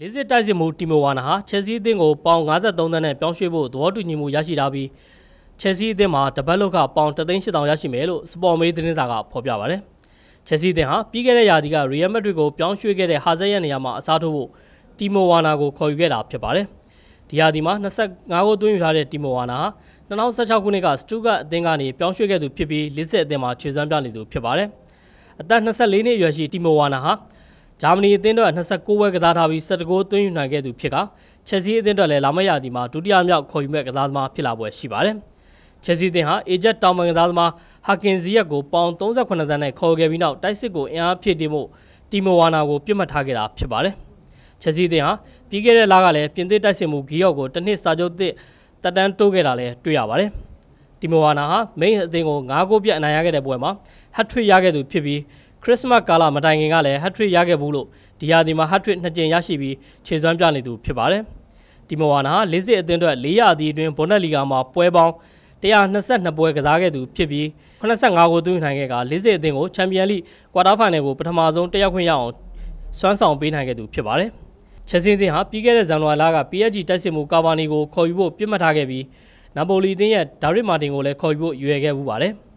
လေးစစ်တိုက်စစ်မှုတီမိုဝါနာဟာချက်စီအသင်းကိုပေါင်53သန်းနဲ့ပြောင်းရွှေ့ဖို့သဘောတူညီမှုရရှိထားပြီးချက်စီအသင်းမှာတပတ်လောက်ကပေါင်3,800ရရှိမယ်လို့စပေါ်မေးသတင်းစာကဖော်ပြပါတယ်။ချက်စီအသင်းဟာပြီးခဲ့တဲ့ရာသီကရီယယ်မက်ဒရစ်ကိုပြောင်းရွှေ့ခဲ့တဲ့ဟာဇက်ရဲ့နေရာမှာအစားထိုးဖို့တီမိုဝါနာကိုခေါ်ယူခဲ့တာဖြစ်ပါတယ်။ဒီရာသီမှာ25ဂိုးသွင်းယူထားတဲ့တီမိုဝါနာဟာ2016ခုနှစ်ကစတူဂတ်အသင်းကနေပြောင်းရွှေ့ခဲ့သူဖြစ်ပြီးလေးစစ်အသင်းမှာခြေစွမ်းပြနေသူဖြစ်ပါတယ်။အသက်24နှစ်အရွယ်ရှိတီမိုဝါနာဟာ ဂျာမနီအသင်းတော်29ပွဲကစားထားပြီး17ဂိုးသွင်းယူနိုင်ခဲ့သူဖြစ်ကချက်စီအသင်းတော်လည်းလာမယ့်ရာသီမှာဒုတိယမြောက်ခေါ်ယူမဲ့ကစားသမားဖြစ်လာပွဲရှိပါတယ်။ချက်စီအသင်းဟာအေဂျက်တောင်ပန်ကစားသမားဟာကင်ဇီယက်ကိုပေါင်38သန်းနဲ့ခေါ်ခဲ့ပြီးနောက်တိုက်စစ်ကိုအင်အားဖြည့်တင်းမှုတီမိုဝါနာကိုပြစ်မှတ်ထားခဲ့တာဖြစ်ပါတယ်။ချက်စီအသင်းဟာပြီးခဲ့တဲ့လကလည်းပြင်သစ်တိုက်စစ်မှုဂီယော့ကိုတစ်နှစ်စာချုပ်သစ်တက်တန်းတိုးခဲ့တာလည်းတွေ့ရပါတယ်။တီမိုဝါနာဟာမိန်အသင်းကို9ဂိုးပြတ်အနိုင်ရခဲ့တဲ့ပွဲမှာဟတ်ထရစ်ရခဲ့သူဖြစ်ပြီး ခရစ်စမတ်ကာလမတိုင်ခင်ကလည်းဟတ်ထရစ်ရခဲ့ဘူးလို့ဒီယာဒီမှာဟတ်ထရစ်နှစ်ကြိမ်ရရှိပြီးခြေစွမ်းပြနေသူဖြစ်ပါတယ်။ဒီမိုဝါနာဟာ၄စစ်အသင်းအတွက်၄ရာသီအတွင်းဘွန်ဒက်လီဂါမှာပွဲပေါင်း122ပွဲကစားခဲ့သူဖြစ်ပြီး85ဂိုးသွင်းနိုင်ခဲ့က၄စစ်အသင်းကိုချန်ပီယံလိကွာတာဖိုင်နယ်ကိုပထမဆုံးတက်ရောက်ခွင့်ရအောင်စွမ်းဆောင်ပေးနိုင်ခဲ့သူဖြစ်ပါတယ်။ချက်စင်းသင်းဟာပြီးခဲ့တဲ့ဇန်နဝါရီလက PSG တိုက်စစ်မှုကာဗာနီကိုခေါ်ယူဖို့ပြစ်မှတ်ထားခဲ့ပြီးနာပိုလီသင်းရဲ့ဒါရစ်မာတင်ကိုလည်းခေါ်ယူဖို့ရွေခဲ့မှုပါတယ်။